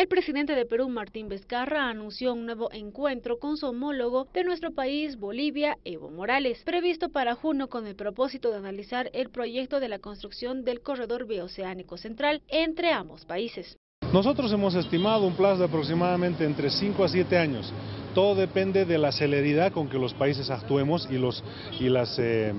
El presidente de Perú, Martín Vizcarra, anunció un nuevo encuentro con su homólogo de nuestro país, Bolivia, Evo Morales, previsto para junio con el propósito de analizar el proyecto de la construcción del corredor bioceánico central entre ambos países. Nosotros hemos estimado un plazo de aproximadamente entre 5 a 7 años. Todo depende de la celeridad con que los países actuemos y, los, y las eh,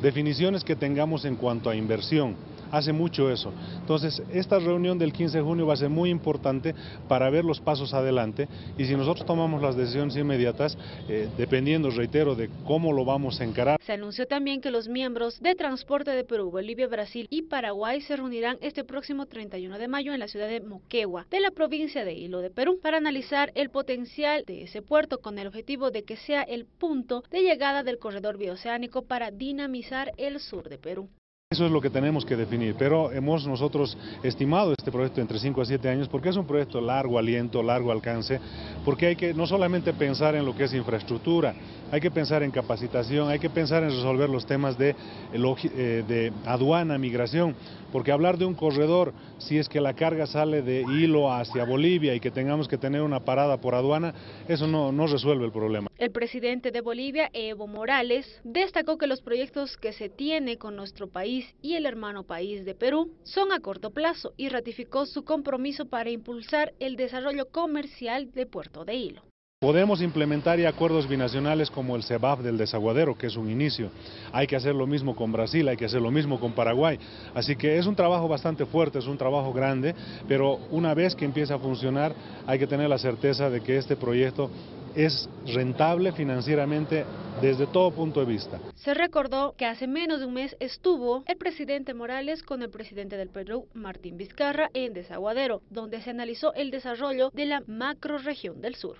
definiciones que tengamos en cuanto a inversión hace mucho eso. Entonces, esta reunión del 15 de junio va a ser muy importante para ver los pasos adelante y si nosotros tomamos las decisiones inmediatas, eh, dependiendo, reitero, de cómo lo vamos a encarar. Se anunció también que los miembros de Transporte de Perú, Bolivia, Brasil y Paraguay se reunirán este próximo 31 de mayo en la ciudad de Moquegua, de la provincia de Hilo de Perú, para analizar el potencial de ese puerto con el objetivo de que sea el punto de llegada del corredor bioceánico para dinamizar el sur de Perú. Eso es lo que tenemos que definir, pero hemos nosotros estimado este proyecto entre 5 a 7 años porque es un proyecto largo aliento, largo alcance, porque hay que no solamente pensar en lo que es infraestructura, hay que pensar en capacitación, hay que pensar en resolver los temas de, eh, de aduana, migración, porque hablar de un corredor, si es que la carga sale de hilo hacia Bolivia y que tengamos que tener una parada por aduana, eso no, no resuelve el problema. El presidente de Bolivia, Evo Morales, destacó que los proyectos que se tiene con nuestro país y el hermano país de Perú son a corto plazo y ratificó su compromiso para impulsar el desarrollo comercial de Puerto de Hilo. Podemos implementar acuerdos binacionales como el CEBAF del desaguadero, que es un inicio. Hay que hacer lo mismo con Brasil, hay que hacer lo mismo con Paraguay. Así que es un trabajo bastante fuerte, es un trabajo grande, pero una vez que empiece a funcionar hay que tener la certeza de que este proyecto es rentable financieramente desde todo punto de vista. Se recordó que hace menos de un mes estuvo el presidente Morales con el presidente del Perú, Martín Vizcarra, en Desaguadero, donde se analizó el desarrollo de la macroregión del sur.